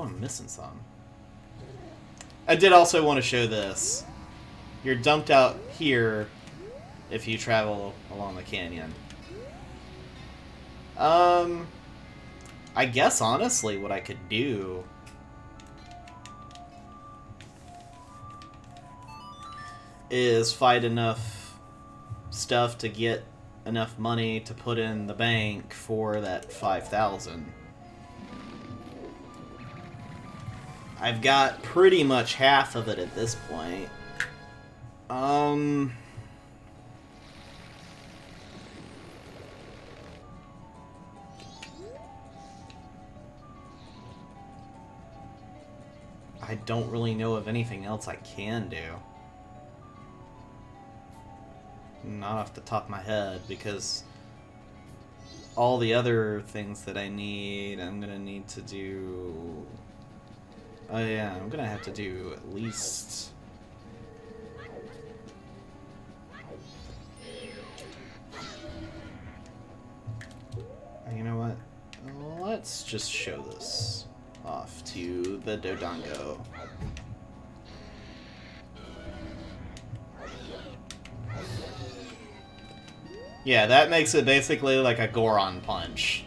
I'm missing some. I did also want to show this. You're dumped out here if you travel along the canyon. Um, I guess honestly what I could do is fight enough stuff to get enough money to put in the bank for that 5000 I've got pretty much half of it at this point. Um... I don't really know of anything else I can do. Not off the top of my head, because all the other things that I need, I'm gonna need to do... Oh yeah, I'm gonna have to do at least... You know what? Let's just show this off to the Dodongo. Yeah, that makes it basically like a Goron punch.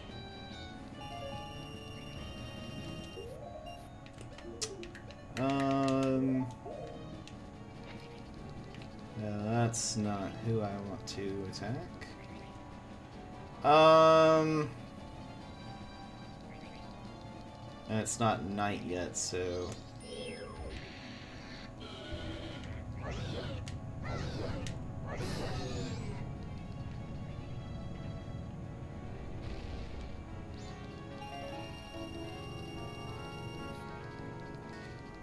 Um... That's not who I want to attack. Um... And it's not night yet, so...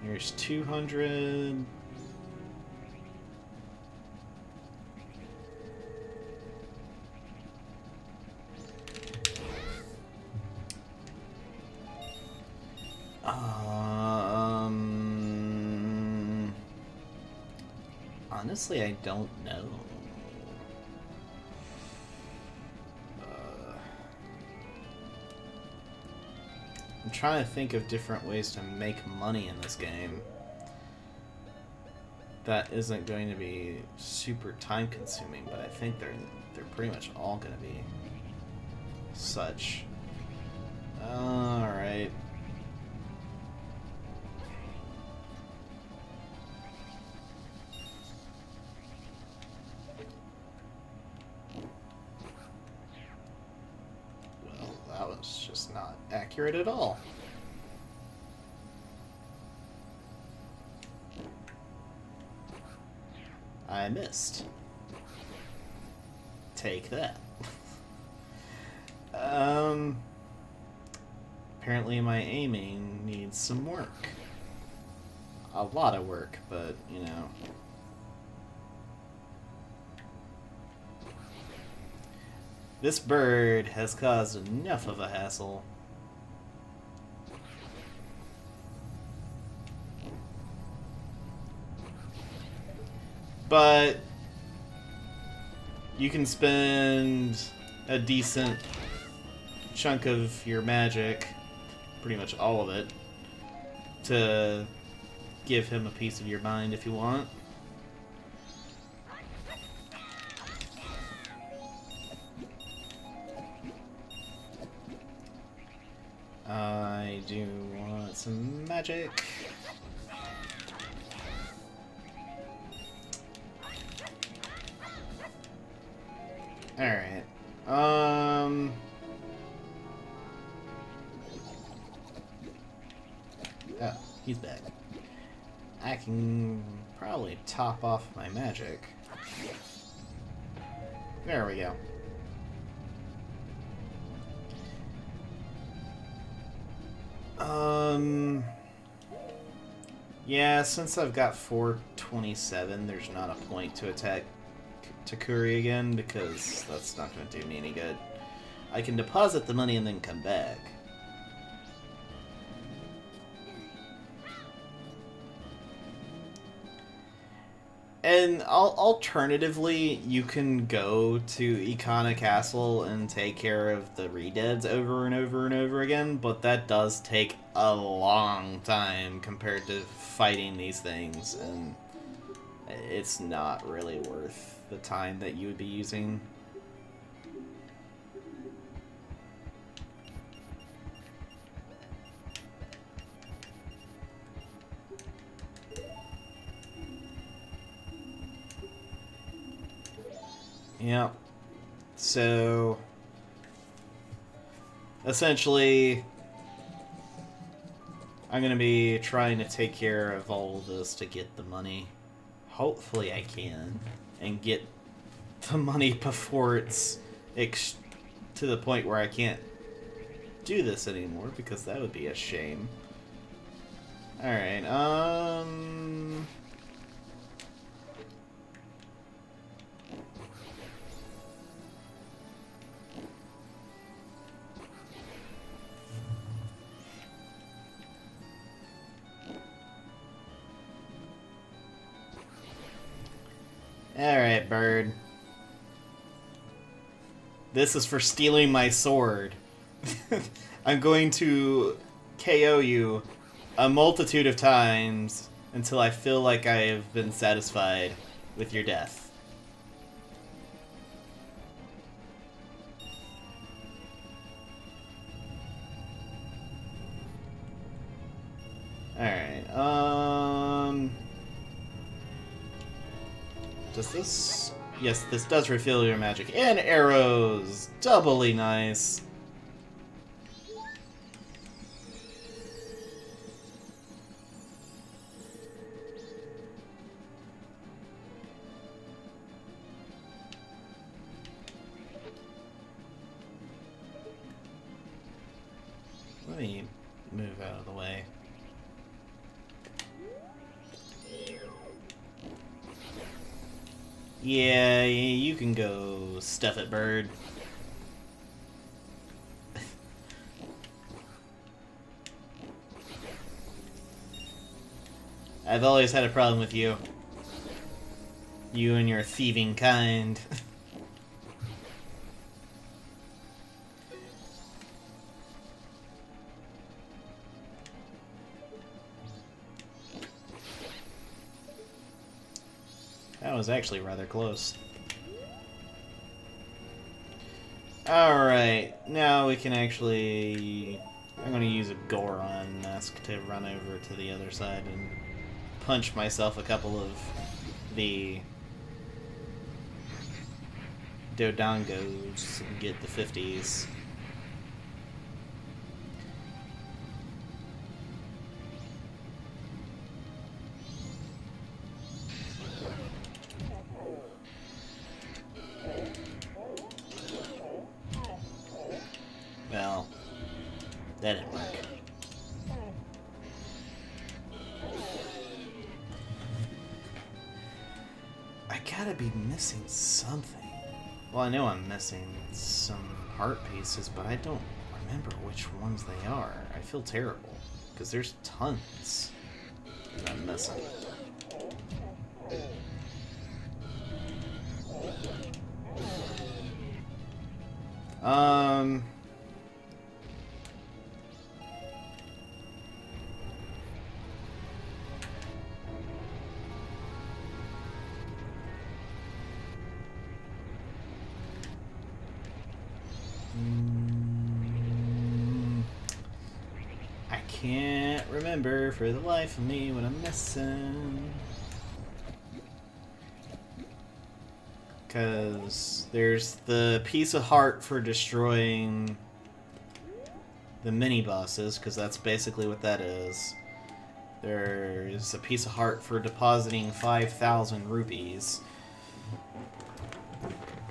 Here's 200... Um, honestly, I don't know. Trying to think of different ways to make money in this game. That isn't going to be super time consuming, but I think they're they're pretty much all going to be such. Alright. Well, that was just not accurate at all. I missed. Take that. um, apparently my aiming needs some work. A lot of work, but, you know. This bird has caused enough of a hassle. But you can spend a decent chunk of your magic, pretty much all of it, to give him a piece of your mind if you want. I do want some magic. Off my magic. There we go. Um... Yeah, since I've got 427, there's not a point to attack Takuri again, because that's not going to do me any good. I can deposit the money and then come back. And al- alternatively, you can go to Ikana Castle and take care of the Redeads over and over and over again, but that does take a long time compared to fighting these things, and it's not really worth the time that you would be using. Yeah. So essentially I'm going to be trying to take care of all of this to get the money. Hopefully I can and get the money before it's ex- to the point where I can't do this anymore because that would be a shame. All right. Um This is for stealing my sword. I'm going to KO you a multitude of times until I feel like I have been satisfied with your death. Yes, this does refill your magic. And arrows! Doubly nice. Stuff it, bird. I've always had a problem with you. You and your thieving kind. That was actually rather close. Alright, now we can actually... I'm going to use a Goron mask to run over to the other side and punch myself a couple of the Dodongos and get the 50s. But I don't remember which ones they are. I feel terrible, because there's tons that I'm missing. For the life of me what I'm missing. Because there's the piece of heart for destroying the mini bosses, because that's basically what that is. There's a piece of heart for depositing 5,000 rupees.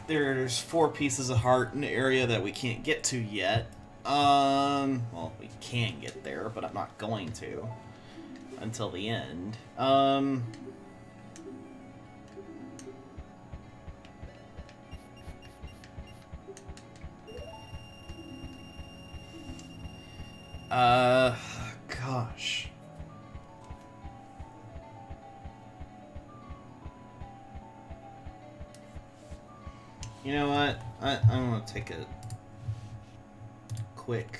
There's four pieces of heart in the area that we can't get to yet. Um, well, we can get there, but I'm not going to until the end. Um, uh, gosh. You know what? I, I'm gonna take a quick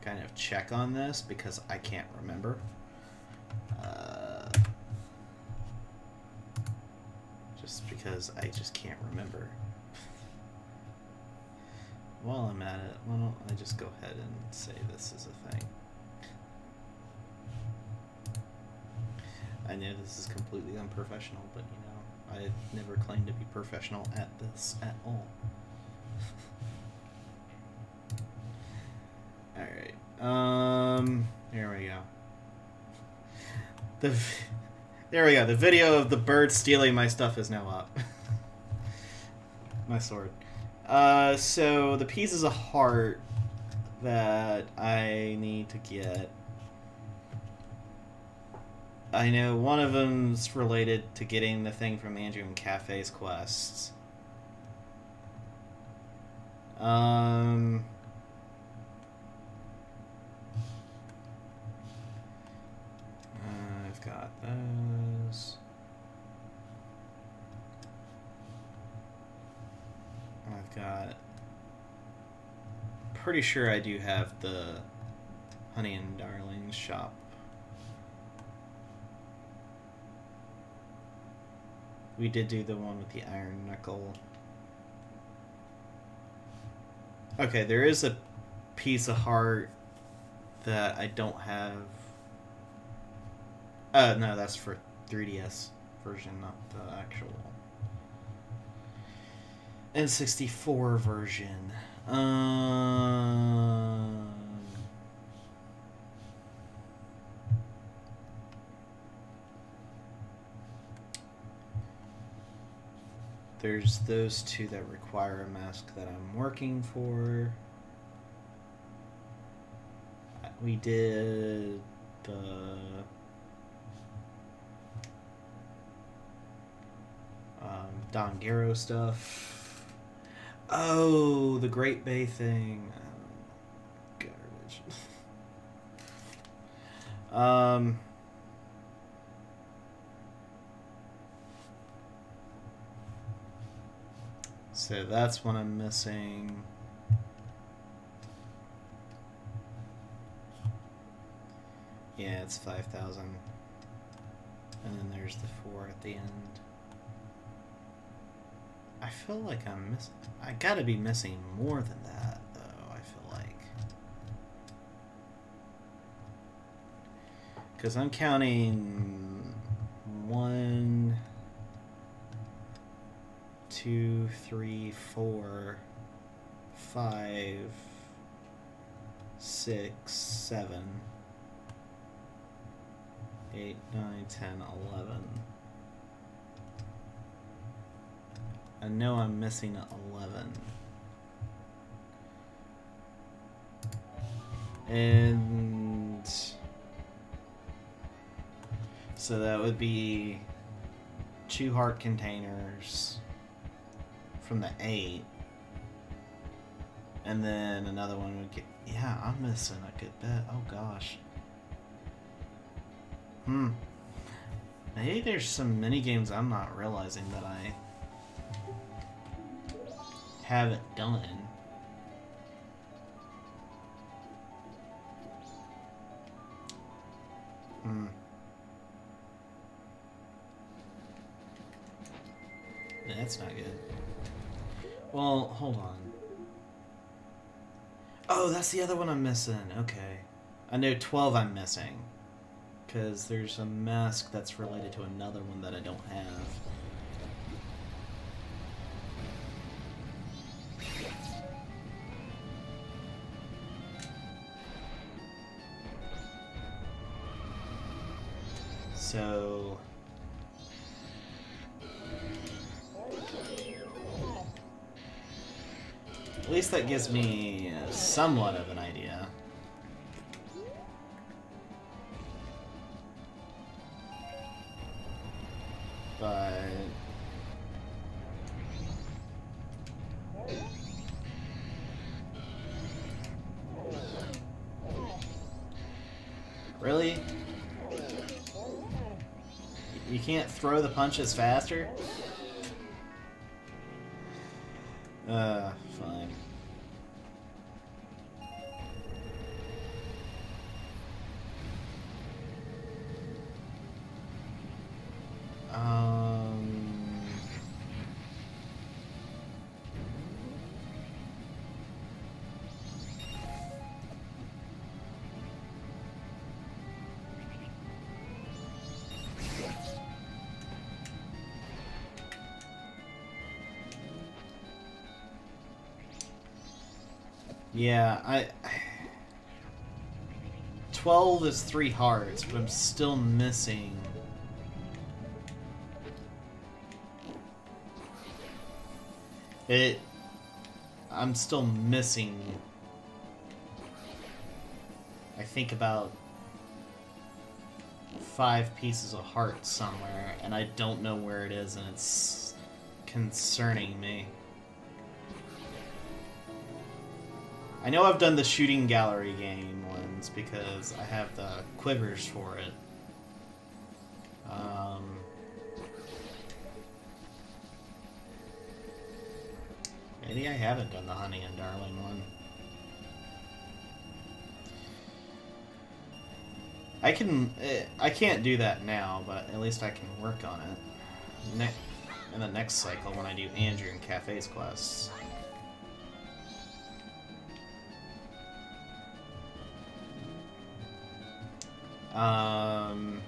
kind of check on this because I can't remember. Uh, just because I just can't remember. While I'm at it, why don't I just go ahead and say this is a thing? I know this is completely unprofessional, but you know, I never claimed to be professional at this at all. Alright. Um, here we go. The, there we go. The video of the bird stealing my stuff is now up. My sword. Uh, so the pieces of heart that I need to get. I know one of them's related to getting the thing from Anju and Kafei's quests. Um. I've got those. I've got. Pretty sure I do have the Honey and Darlings shop. We did do the one with the iron knuckle. Okay, there is a piece of heart that I don't have. Uh, no, that's for 3DS version, not the actual N64 version. Um, there's those two that require a mask that I'm working for. We did the um, Don Gero stuff. Oh, the Great Bay thing. Oh, garbage. um. So that's what I'm missing. Yeah, it's 5,000. And then there's the 4 at the end. I feel like I'm missing... I gotta be missing more than that, though, I feel like. Because I'm counting... One... Two, three, four, five, six, seven, eight, nine, ten, eleven. I know I'm missing 11. And so that would be two heart containers from the 8. And then another one would get yeah, I'm missing a good bit. Oh gosh. Hmm. Maybe there's some mini games I'm not realizing that I haven't done. Hmm. That's not good. Well, hold on. Oh, that's the other one I'm missing. Okay. I know 12 I'm missing. Because there's a mask that's related to another one that I don't have. So... At least that gives me somewhat of an idea. Throw the punches faster? Uh, Yeah, I... 12 is three hearts, but I'm still missing... It... I'm still missing... I think about five pieces of heart somewhere, and I don't know where it is, and it's concerning me. I know I've done the shooting gallery game ones because I have the quivers for it. Um, maybe I haven't done the Honey and Darling one. I can. eh, I can't do that now, but at least I can work on it. Ne in the next cycle when I do Anju and Kafei's quests. Um,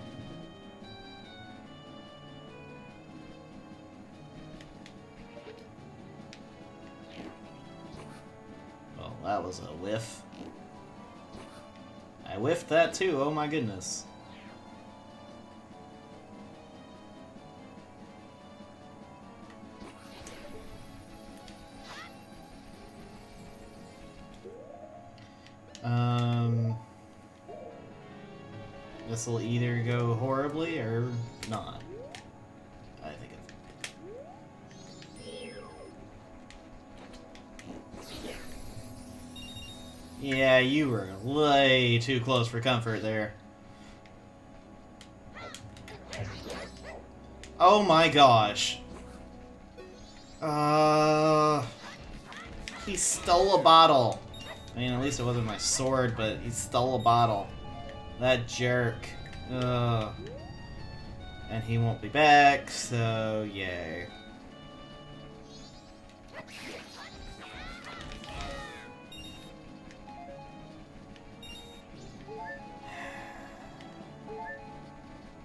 well, that was a whiff. I whiffed that too, oh my goodness. This will either go horribly or not. I think it. Yeah, you were way too close for comfort there. Oh my gosh. Uh, he stole a bottle. I mean, at least it wasn't my sword, but he stole a bottle. That jerk. Ugh. And he won't be back, so yay.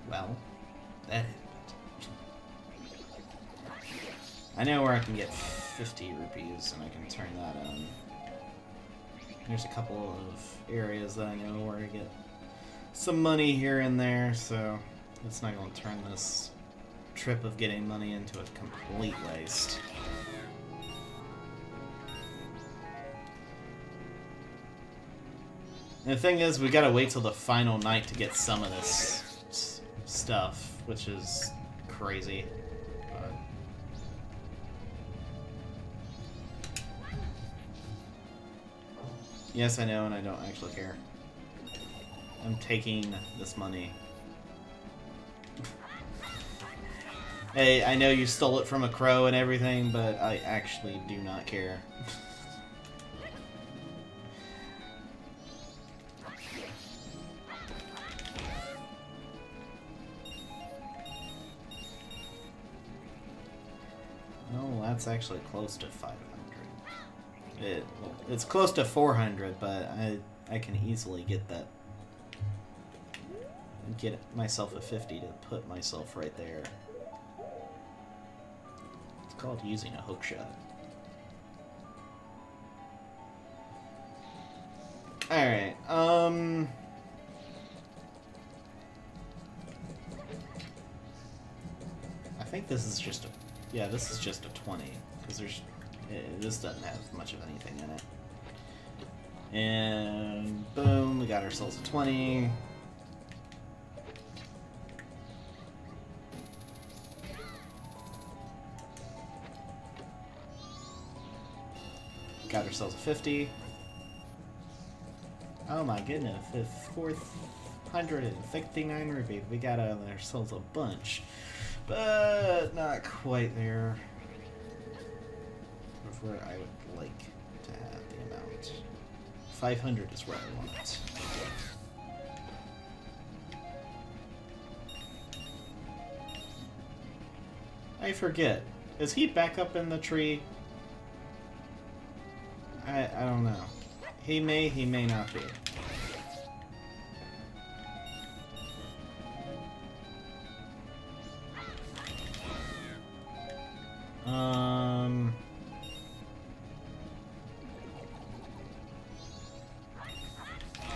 Well, that. I know where I can get 50 rupees and I can turn that on. There's a couple of areas that I know where to get some money here and there, so it's not going to turn this trip of getting money into a complete waste. And the thing is, we gotta wait till the final night to get some of this stuff, which is crazy. But... Yes, I know, and I don't actually care. I'm taking this money. hey, I know you stole it from a crow and everything, but I actually do not care. No, that's actually close to 500. It, it's close to 400, but I I can easily get that get myself a 50 to put myself right there. It's called using a hook shot. Alright, um... I think this is just a... Yeah, this is just a 20, because there's... eh, this doesn't have much of anything in it. And boom, we got ourselves a 20. 50. Oh my goodness, it's 459 rupees. We got ourselves a bunch. But not quite there. where I would like to have the amount. 500 is where I want it. I forget. Is he back up in the tree? I, I don't know. He may, he may not be. Um...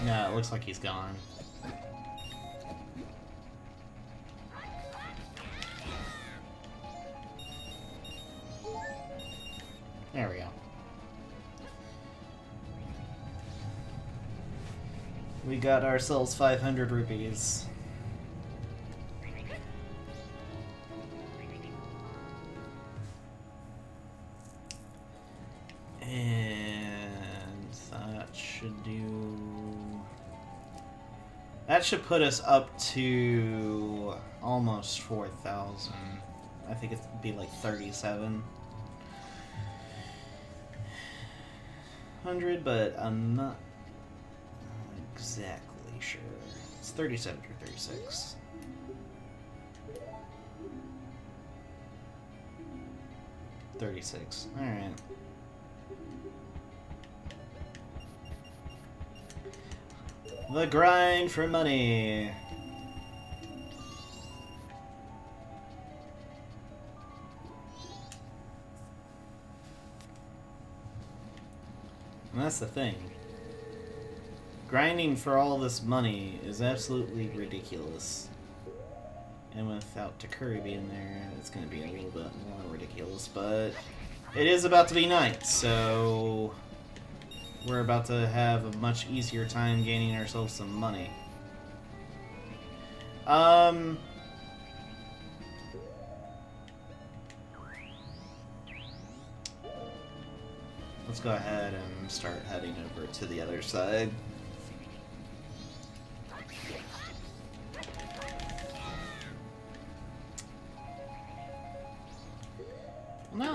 No, it looks like he's gone. We got ourselves 500 rupees. And that should do... That should put us up to almost 4,000. I think it'd be like 37. Hundred, but I'm not exactly sure. It's 37 or 36. Thirty-six. All right. The grind for money. And that's the thing. Grinding for all this money is absolutely ridiculous. And without Takuri being there, it's going to be a little bit more ridiculous. But it is about to be night, so we're about to have a much easier time gaining ourselves some money. Um... Let's go ahead and start heading over to the other side.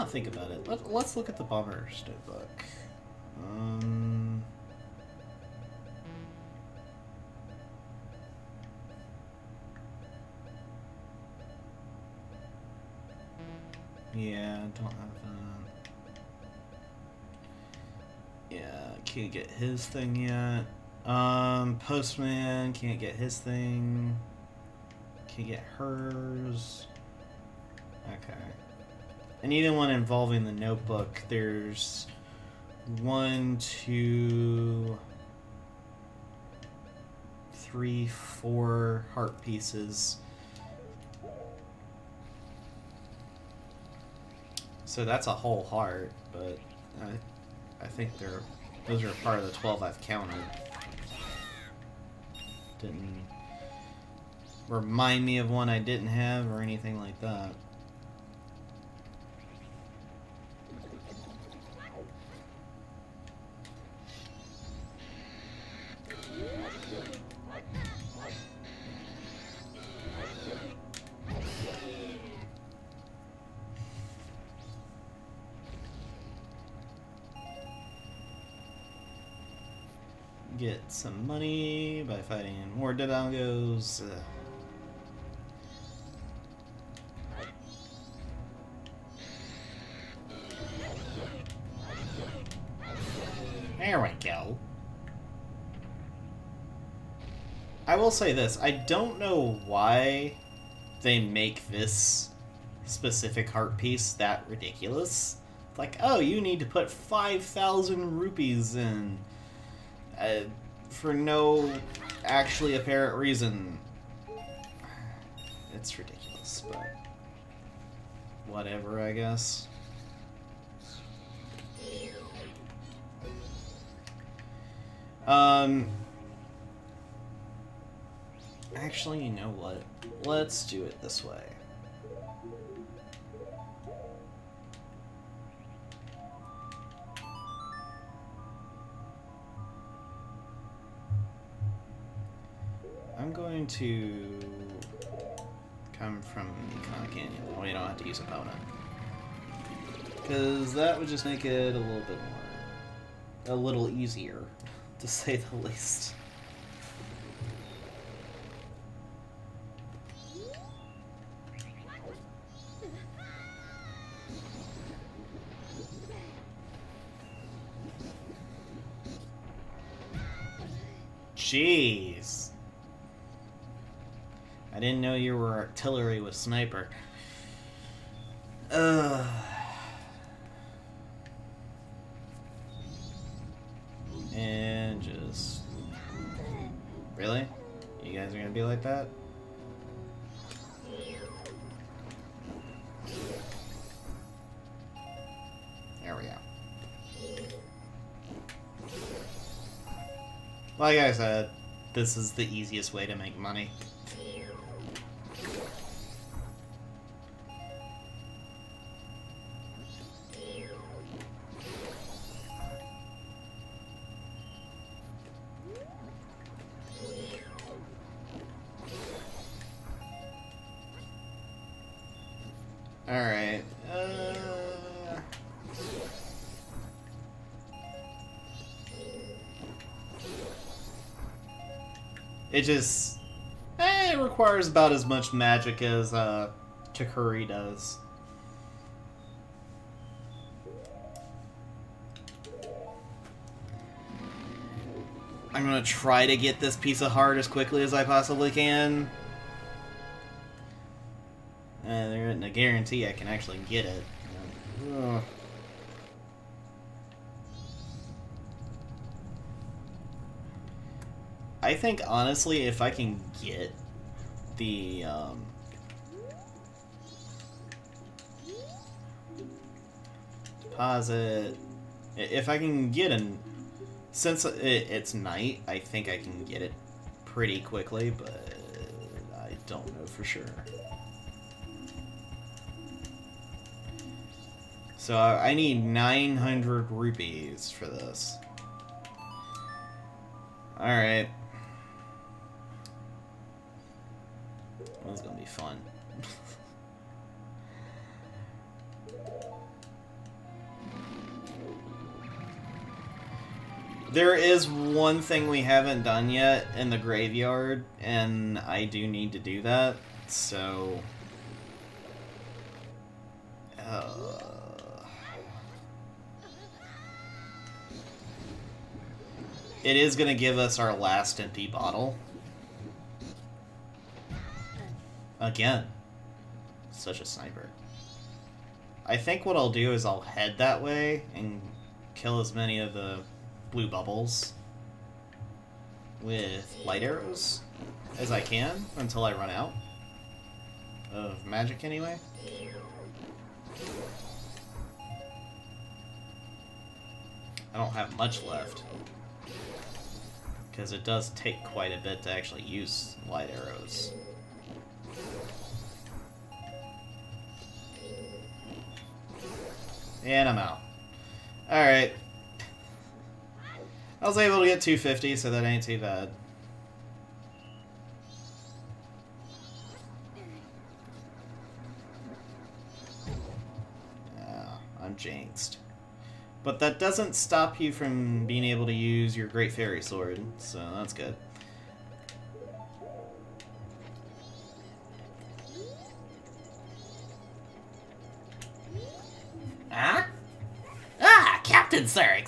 Think about it, let, us look at the Bombers' Notebook. Um... Yeah, don't have Yeah, can't get his thing yet. Um, Postman can't get his thing. Can't get hers. Okay. And even one involving the notebook, there's one, two, three, four heart pieces. So that's a whole heart, but I I think they're those are part of the 12 I've counted. Didn't remind me of one I didn't have or anything like that. Dodongos. There we go. I will say this, I don't know why they make this specific heart piece that ridiculous. Like, oh, you need to put 5,000 rupees in uh, for no actually apparent reason. It's ridiculous, but whatever, I guess. Um, actually, you know what? Let's do it this way. To come from Ikana Canyon. Well, you don't have to use a Epona. Because that would just make it a little bit more... a little easier, to say the least. Didn't know you were artillery with sniper. Ugh. And just... Really? You guys are gonna be like that? There we go. Like I said, this is the easiest way to make money. Just... Eh, it requires about as much magic as uh, Takuri does. I'm gonna try to get this piece of heart as quickly as I possibly can. Uh, there isn't a guarantee I can actually get it. Ugh. I think honestly, if I can get the um, deposit, if I can get an, since it, it's night, I think I can get it pretty quickly, but I don't know for sure. So I need 900 rupees for this. Alright. Is gonna be fun. there is one thing we haven't done yet in the graveyard, and I do need to do that, so... Uh... It is going to give us our last empty bottle. Again. Such a sniper. I think what I'll do is I'll head that way and kill as many of the blue bubbles with light arrows as I can until I run out of magic anyway. I don't have much left because it does take quite a bit to actually use light arrows. And I'm out. Alright. I was able to get 250, so that ain't too bad. Yeah, I'm jinxed. But that doesn't stop you from being able to use your Great Fairy Sword, so that's good.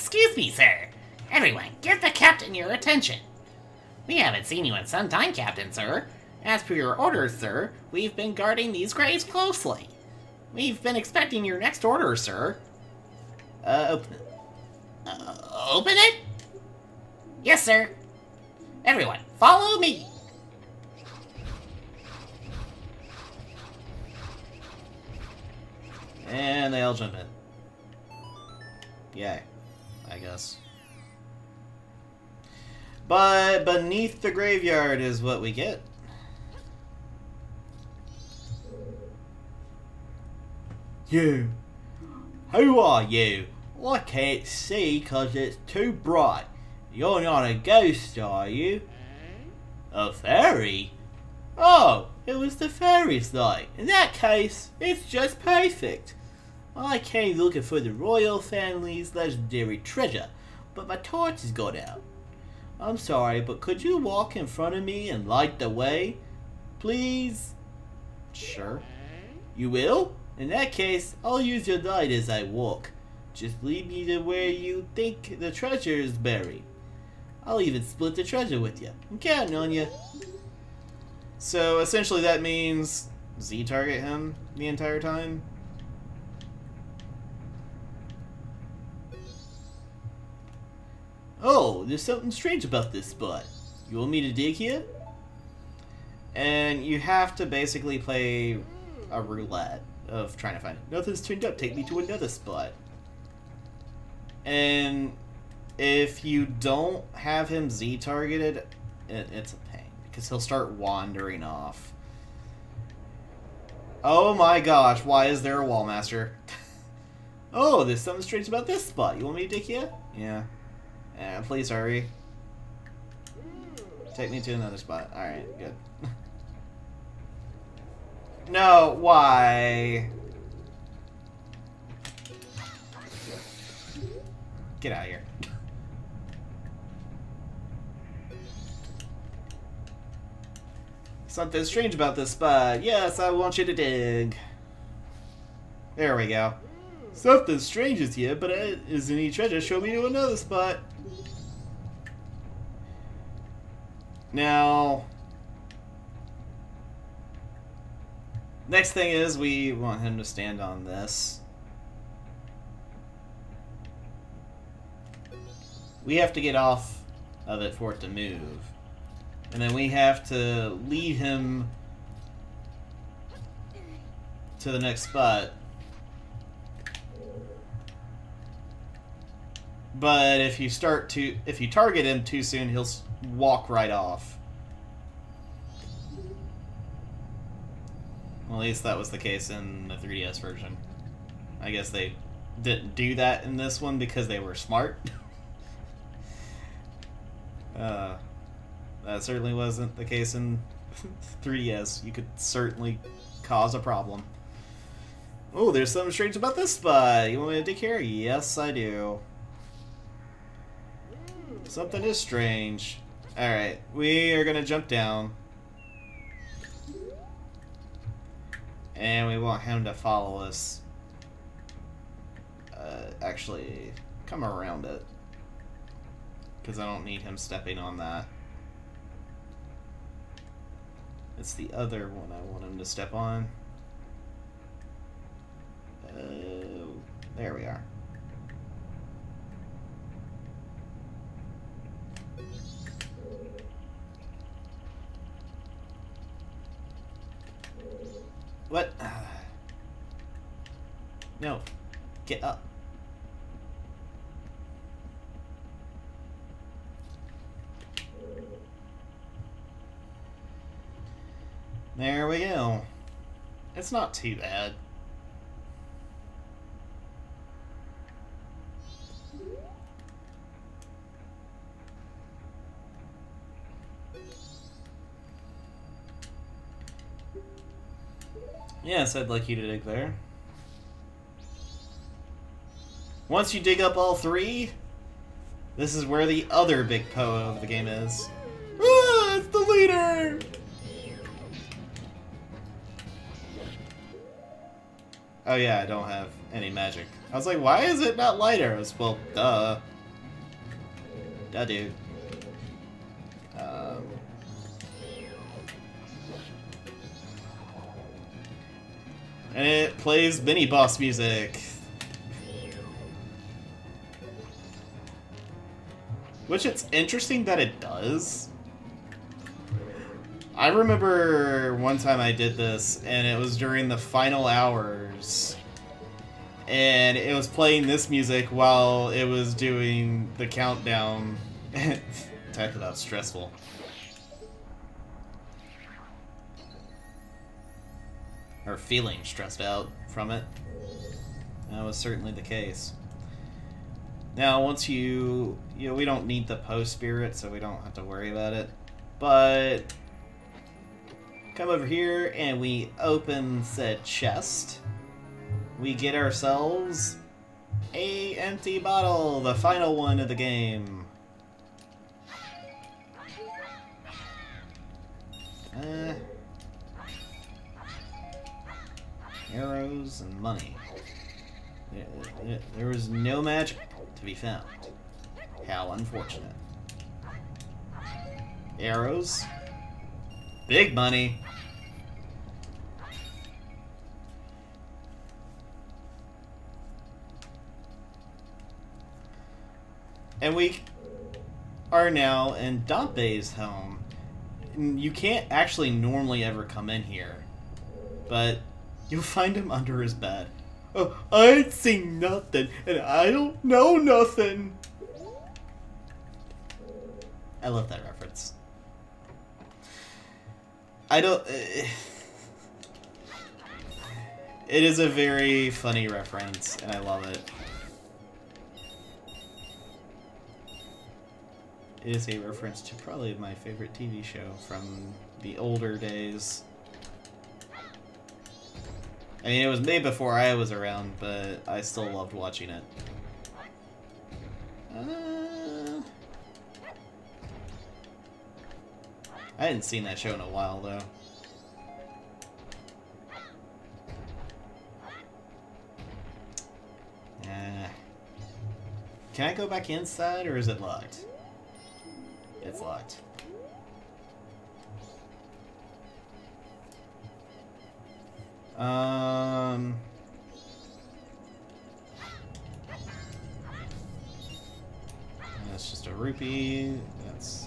Excuse me, sir. Everyone, give the captain your attention. We haven't seen you in some time, Captain, sir. As per your orders, sir, we've been guarding these graves closely. We've been expecting your next order, sir. Uh, open it. Uh, open it? Yes, sir. Everyone, follow me. And they all jump in. Yay, guess. But beneath the graveyard is what we get. You. Who are you? I can't see because it's too bright. You're not a ghost, are you? A fairy? Oh, it was the fairy's light. In that case, it's just perfect. I came looking for the royal family's legendary treasure, but my torch has gone out. I'm sorry, but could you walk in front of me and light the way? Please? Sure. You will? In that case, I'll use your light as I walk. Just lead me to where you think the treasure is buried. I'll even split the treasure with you. I'm counting on you. So essentially that means Z target him the entire time? Oh, there's something strange about this spot. You want me to dig here? And you have to basically play a roulette of trying to find it. Nothing's turned up. Take me to another spot. And if you don't have him Z targeted, it, it's a pain because he'll start wandering off. Oh my gosh, why is there a wall master? oh, there's something strange about this spot. You want me to dig here? Yeah. Yeah, please hurry. Take me to another spot. Alright, good. no, why? Get out of here. Something strange about this spot. Yes, I want you to dig. There we go. Something strange is here, but it isn't any treasure. Show me to another spot. Now, next thing is we want him to stand on this. We have to get off of it for it to move. And then we have to lead him to the next spot. But if you start to, if you target him too soon, he'll walk right off. Well, at least that was the case in the 3DS version. I guess they didn't do that in this one because they were smart. uh, that certainly wasn't the case in 3DS. You could certainly cause a problem. Oh, there's something strange about this spot. You want me to take care? Yes, I do. Something is strange. Alright, we are gonna jump down. And we want him to follow us. Uh, actually, come around it. Because I don't need him stepping on that. It's the other one I want him to step on. Uh, there we are. What? No. Get up. There we go. It's not too bad. Yes, I'd like you to dig there. Once you dig up all three, this is where the other big Poe of the game is. Ah, it's the leader! Oh yeah, I don't have any magic. I was like, why is it not light arrows? Well, duh. Duh, dude. And it plays mini boss music. Which it's interesting that it does. I remember one time I did this, and it was during the final hours. And it was playing this music while it was doing the countdown. Type it out, stressful. Or feeling stressed out from it. That was certainly the case. Now, once you, you know, we don't need the post spirit, so we don't have to worry about it. But come over here and we open said chest. we get ourselves a empty bottle, the final one of the game. Uh, arrows and money. There- was no magic to be found. How unfortunate. Arrows. Big money. And we are now in Dampé's home. You can't actually normally ever come in here, but you'll find him under his bed. Oh, I ain't seen nothing, and I don't know nothing. I love that reference. I don't. eh, it is a very funny reference, and I love it. It is a reference to probably my favorite TV show from the older days. I mean, it was made before I was around, but I still loved watching it. Uh, I hadn't seen that show in a while, though. Uh, can I go back inside, or is it locked? It's locked. Um. That's just a rupee. That's.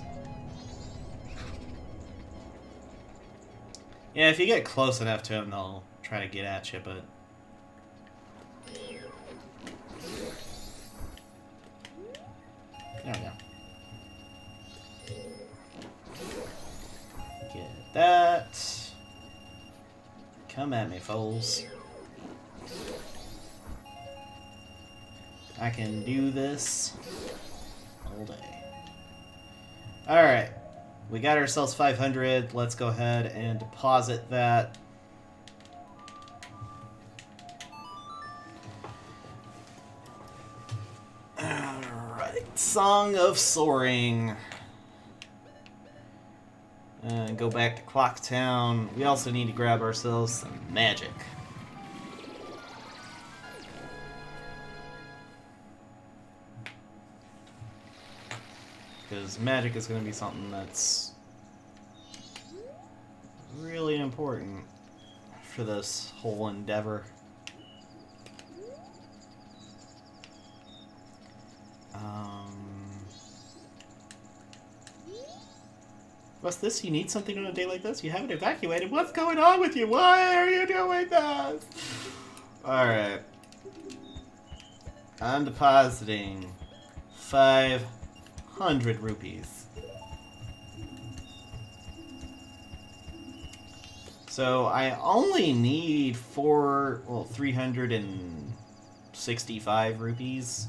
Yeah, if you get close enough to them, they'll try to get at you, but. There we go. Get that. Come at me, fools. I can do this all day. Alright. We got ourselves 500. Let's go ahead and deposit that. Alright. Song of Soaring. Uh, go back to Clock Town. We also need to grab ourselves some magic. Because magic is going to be something that's really important for this whole endeavor. Um, What's this? You need something on a day like this? You haven't evacuated? What's going on with you? Why are you doing this? Alright. I'm depositing 500 rupees. So I only need four, well, 365 rupees.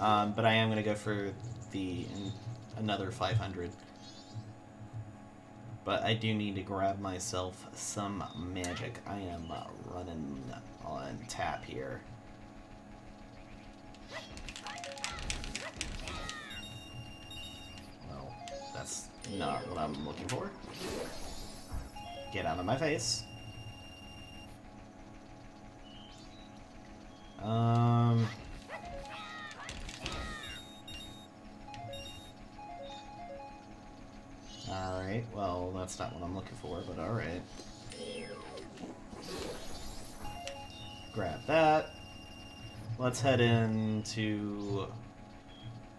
Um, but I am going to go for the another 500. But I do need to grab myself some magic. I am uh, running on tap here. Well, that's not what I'm looking for. Get out of my face. Um... Alright, well, that's not what I'm looking for, but alright. Grab that. Let's head into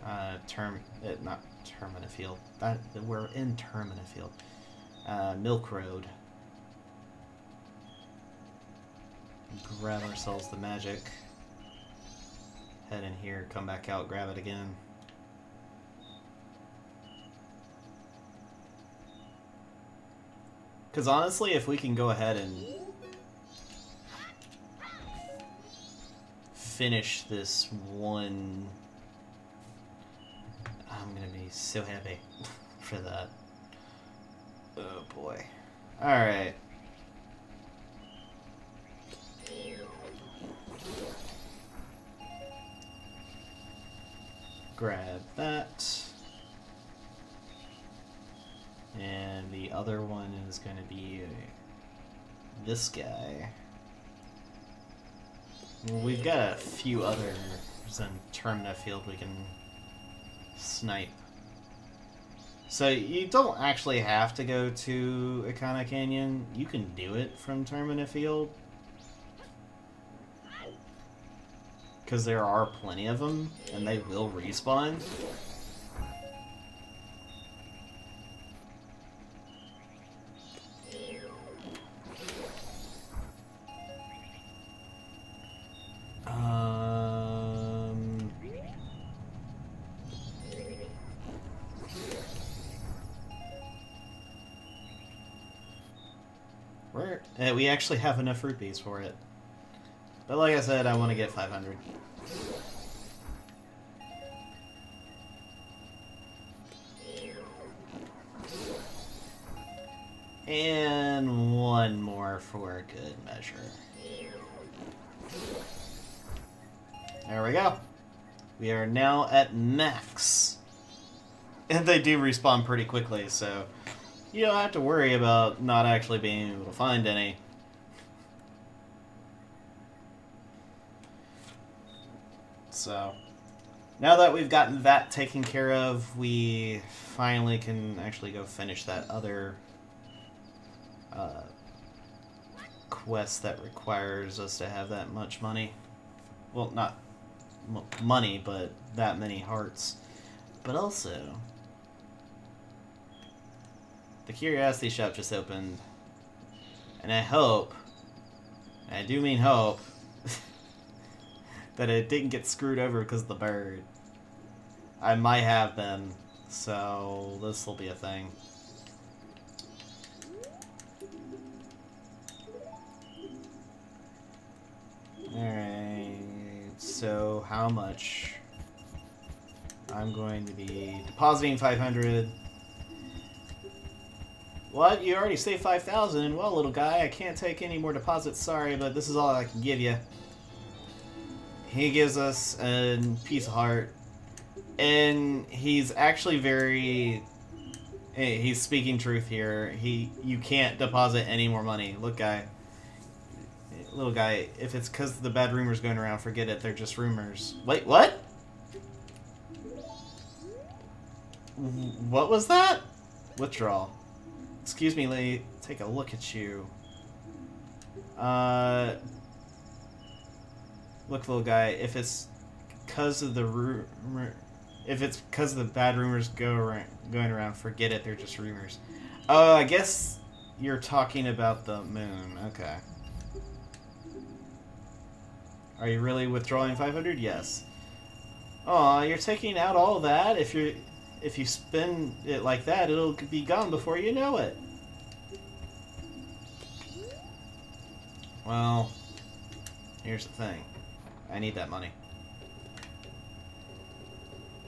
uh, term, uh, not Termina Field. That we're in Termina Field. Uh, Milk Road. Grab ourselves the magic. Head in here, come back out, grab it again. Because honestly, if we can go ahead and finish this one, I'm going to be so happy for that. Oh boy. Alright. Grab that. And the other one is going to be this guy. We've got a few others in Termina Field we can snipe. So you don't actually have to go to Ikana Canyon. You can do it from Termina Field. Because there are plenty of them, and they will respawn. We actually have enough rupees for it. But like I said, I want to get 500. And one more for good measure. There we go. We are now at max. And they do respawn pretty quickly, so you don't have to worry about not actually being able to find any. So, now that we've gotten that taken care of, we finally can actually go finish that other uh, quest that requires us to have that much money. Well, not money, but that many hearts. But also, the Curiosity Shop just opened, and I hope, and I do mean hope, that it didn't get screwed over because of the bird. I might have been, so this will be a thing. Alright, so how much? I'm going to be depositing 500. What? You already saved 5,000? Well, little guy, I can't take any more deposits, sorry, but this is all I can give you. He gives us a piece of heart. And he's actually very... eh, He's speaking truth here. He, You can't deposit any more money. Look, guy. Little guy, if it's because the bad rumors going around, forget it. They're just rumors. Wait, what? What was that? Withdrawal. Excuse me, lady. Take a look at you. Uh, look, little guy. If it's because of the rumor, if it's because of the bad rumors go around, going around, forget it. They're just rumors. Oh, I guess you're talking about the moon. Okay. Are you really withdrawing 500? Yes. Oh, you're taking out all that. If you're, if you spend it like that, it'll be gone before you know it. Well, here's the thing. I need that money.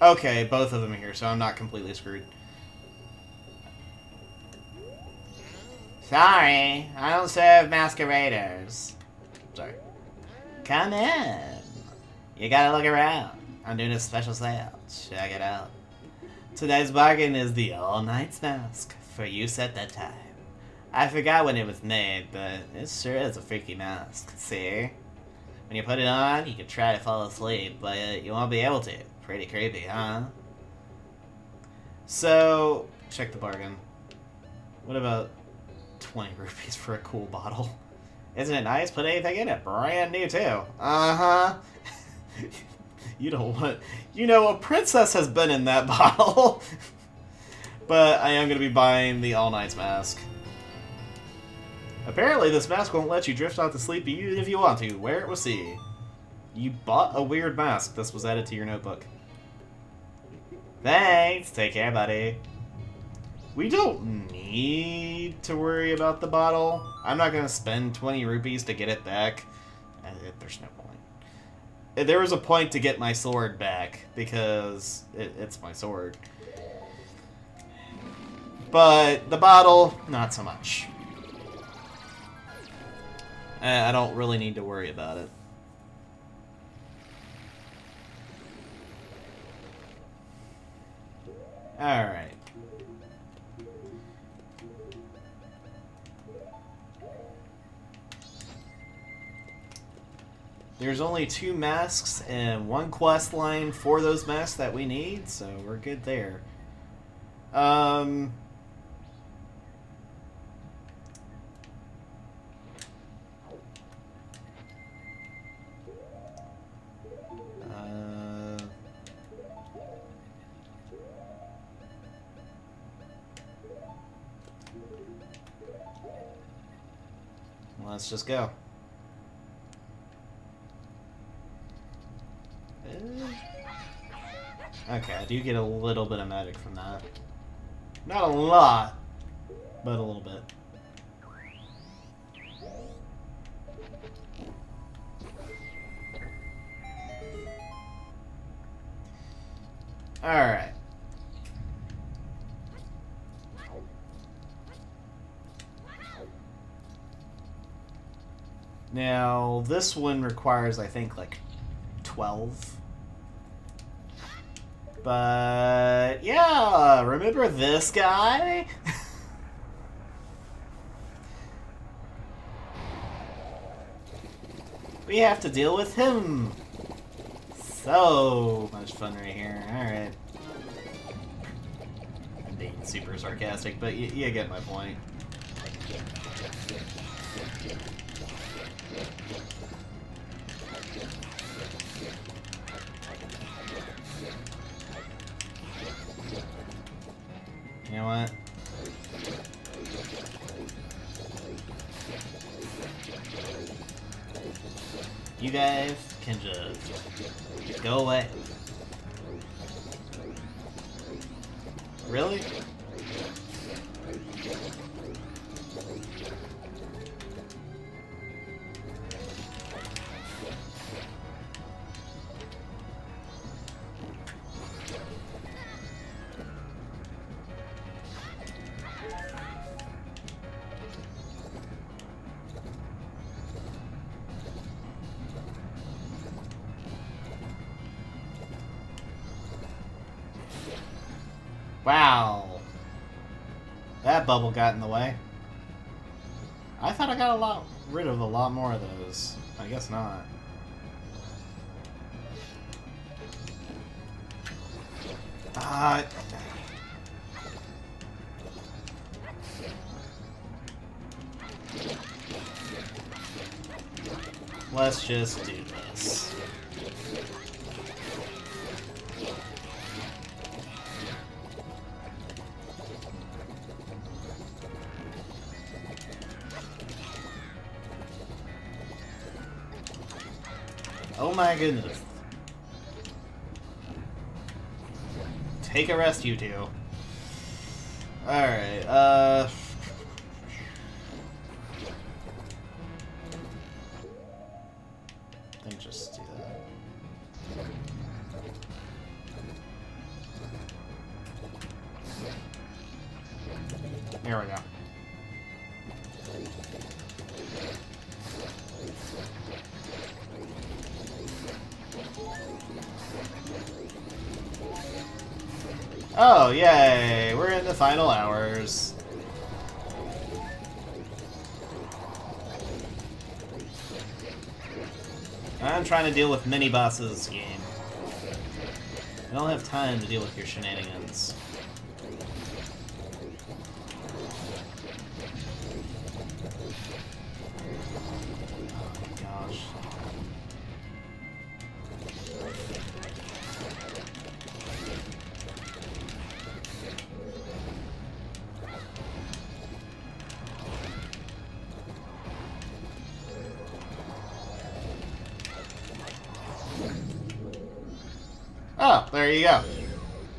Okay, both of them are here, so I'm not completely screwed. Sorry, I don't serve masqueraders. Sorry. Come in. You gotta look around. I'm doing a special sale. Check it out. Today's bargain is the All Nights Mask for use at that time. I forgot when it was made, but it sure is a freaky mask. See? When you put it on, you can try to fall asleep, but you won't be able to. Pretty creepy, huh? So, check the bargain. What about 20 rupees for a cool bottle? Isn't it nice? Put anything in it. Brand new, too. Uh-huh. you don't want... You know, a princess has been in that bottle. but I am going to be buying the All Nights mask. Apparently, this mask won't let you drift off to sleep even if you want to. Wear it, we'll see. You bought a weird mask. This was added to your notebook. Thanks. Take care, buddy. We don't need to worry about the bottle. I'm not going to spend 20 rupees to get it back. Uh, There's no point. Uh, There was a point to get my sword back, because it, it's my sword. But the bottle, not so much. Uh, I don't really need to worry about it. Alright. There's only two masks and one quest line for those masks that we need, so we're good there. Um, let's just go. Okay, I do get a little bit of magic from that. Not a lot, but a little bit. Alright. Now, this one requires, I think, like 12 but yeah, remember this guy? we have to deal with him. So much fun right here. Alright. I'm being super sarcastic, but you get my point. Really? Bubble got in the way. I thought I got a lot rid of a lot more of those. I guess not. Ah. Let's just do this. Take a rest, you two. Alright, uh... final hours. I'm trying to deal with mini bosses game. I don't have time to deal with your shenanigans.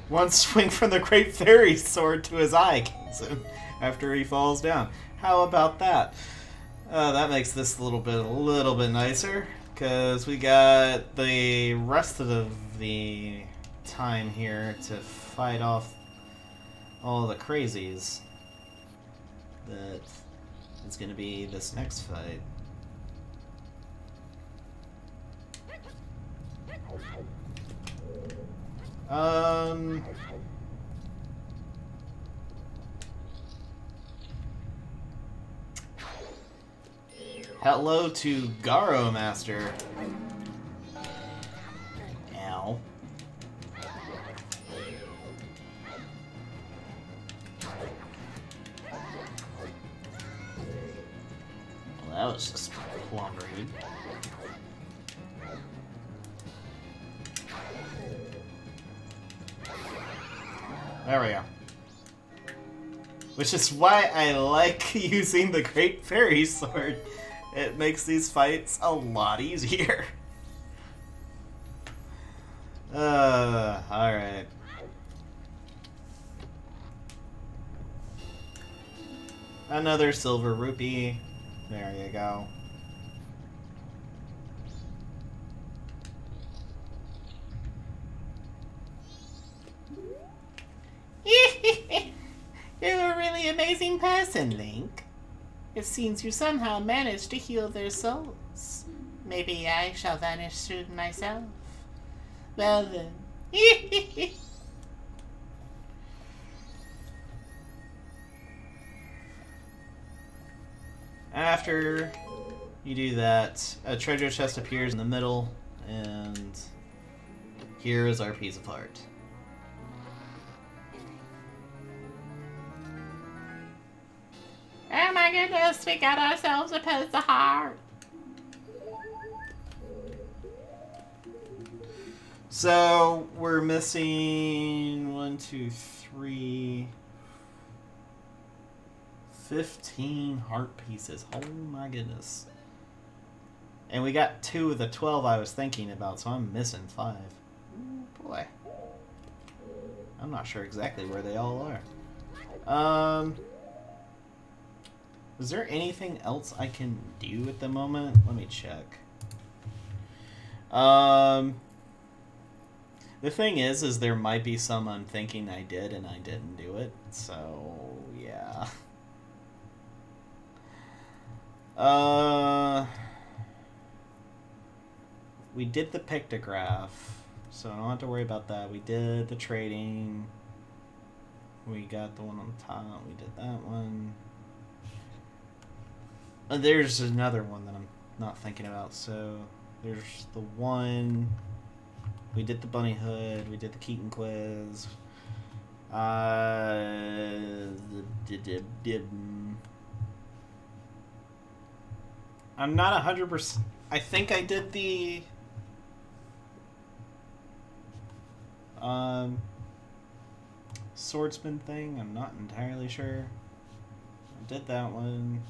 One swing from the Great Fairy Sword to his eye kills him after he falls down. How about that? Uh, that makes this a little bit a little bit nicer because we got the rest of the, time here to fight off all the crazies that is going to be this next fight. Um. Hello to Garo Master. Ow. Well, that was There we go. Which is why I like using the Great Fairy Sword. It makes these fights a lot easier. Uh, alright. Another silver rupee. There you go. You're a really amazing person, Link. It seems you somehow managed to heal their souls. Maybe I shall vanish soon myself. Well then. After you do that, a treasure chest appears in the middle, and here is our piece of heart. Oh my goodness, we got ourselves a of heart. So we're missing one, two, three, 15 heart pieces. Oh my goodness. And we got two of the 12 I was thinking about, so I'm missing five. Ooh, boy. I'm not sure exactly where they all are. Um. Is there anything else I can do at the moment? Let me check. Um. The thing is, is there might be some I'm thinking I did and I didn't do it. So yeah. Uh, we did the pictograph, so I don't have to worry about that. We did the trading. We got the one on top. We did that one. Uh, there's another one that I'm not thinking about. So there's the one. We did the bunny hood. We did the Keaton quiz. Uh, I'm not hundred percent. I think I did the. Um. Swordsman thing. I'm not entirely sure. I did that one.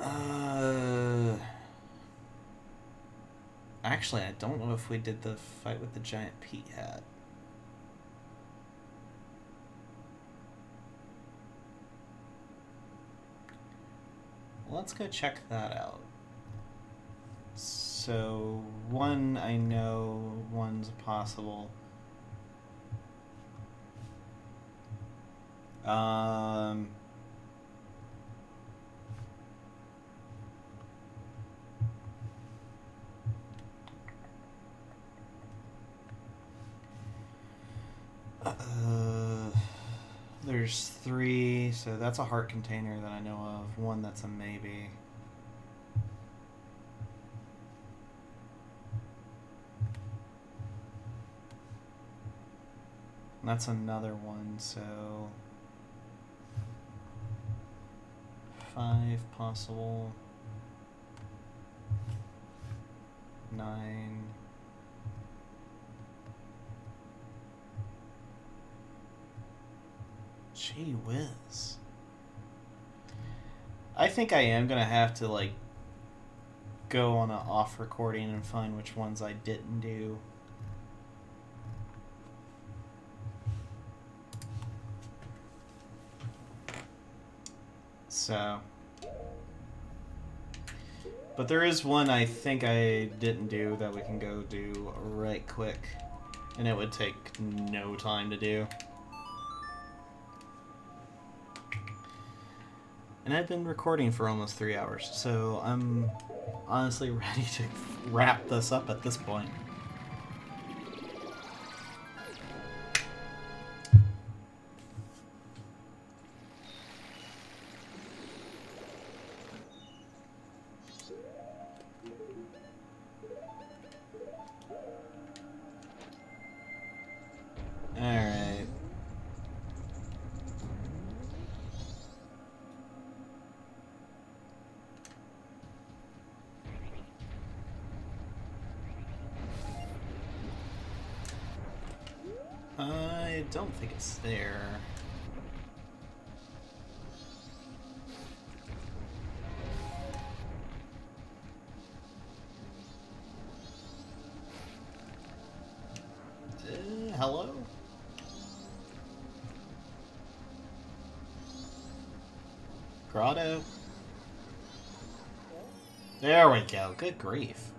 Uh. Actually, I don't know if we did the fight with the giant Peahat. Let's go check that out. So, one I know, one's possible. Um, uh, there's three, so that's a heart container that I know of. One that's a maybe. That's another one, so five possible. Nine. Gee whiz. I think I am gonna have to like go on an off recording and find which ones I didn't do. So, but there is one I think I didn't do that we can go do right quick, and it would take no time to do. And I've been recording for almost three hours, so I'm honestly ready to wrap this up at this point. Good grief.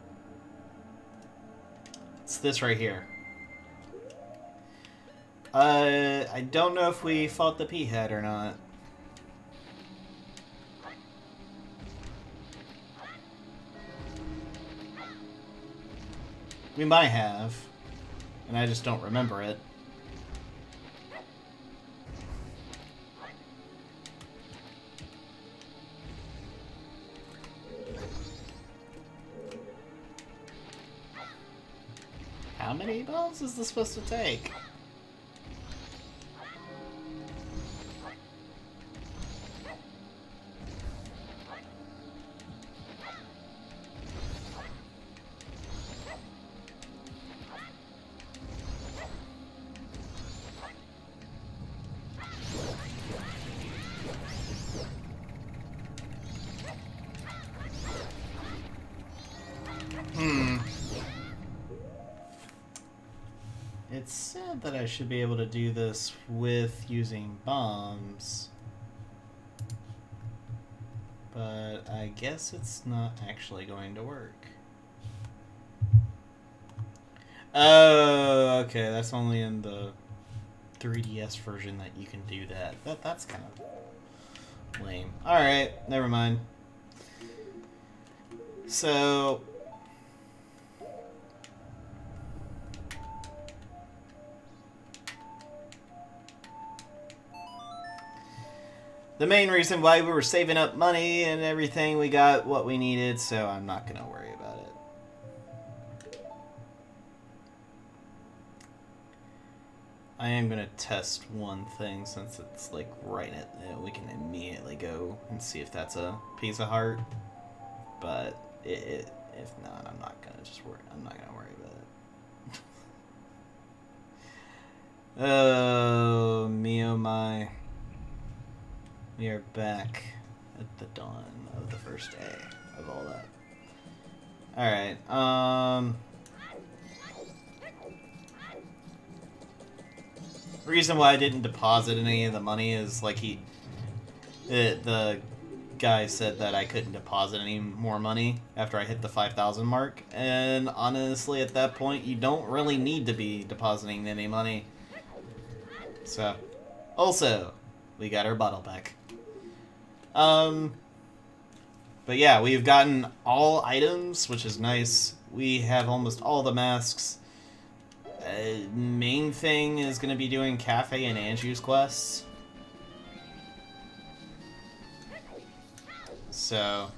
It's this right here. Uh, I don't know if we fought the Peahat or not. We might have, and I just don't remember it. How many bombs is this supposed to take? I should be able to do this with using bombs. But I guess it's not actually going to work. Oh, okay, that's only in the 3DS version that you can do that. That that's kind of lame. All right, never mind. So the main reason why we were saving up money and everything, we got what we needed, so I'm not going to worry about it. I am going to test one thing since it's like right at it. We can immediately go and see if that's a piece of heart. But it, it, if not, I'm not going to just worry. I'm not going to worry about it. oh, me oh my. We are back at the dawn of the first day of all that. Alright, um... reason why I didn't deposit any of the money is, like, he... The, the guy said that I couldn't deposit any more money after I hit the 5,000 mark, and honestly, at that point, you don't really need to be depositing any money. So, also, we got our bottle back. Um, but yeah, we've gotten all items, which is nice. We have almost all the masks. Uh, main thing is going to be doing Kafei and Anju's quests. So...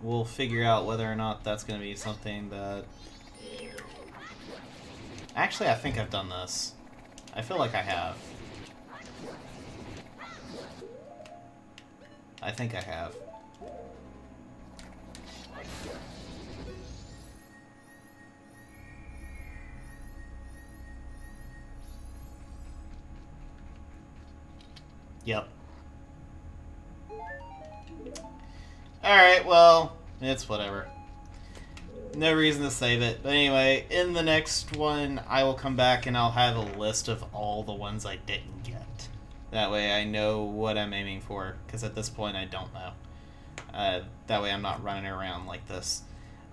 We'll figure out whether or not that's going to be something that... Actually, I think I've done this. I feel like I have. I think I have. Yep. Alright, well, it's whatever. No reason to save it. But anyway, in the next one, I will come back and I'll have a list of all the ones I didn't get. That way I know what I'm aiming for, because at this point I don't know. Uh, that way I'm not running around like this.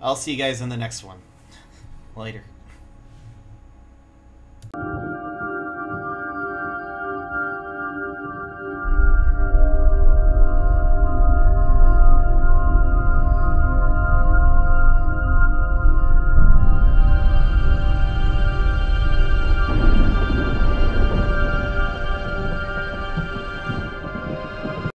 I'll see you guys in the next one. Later.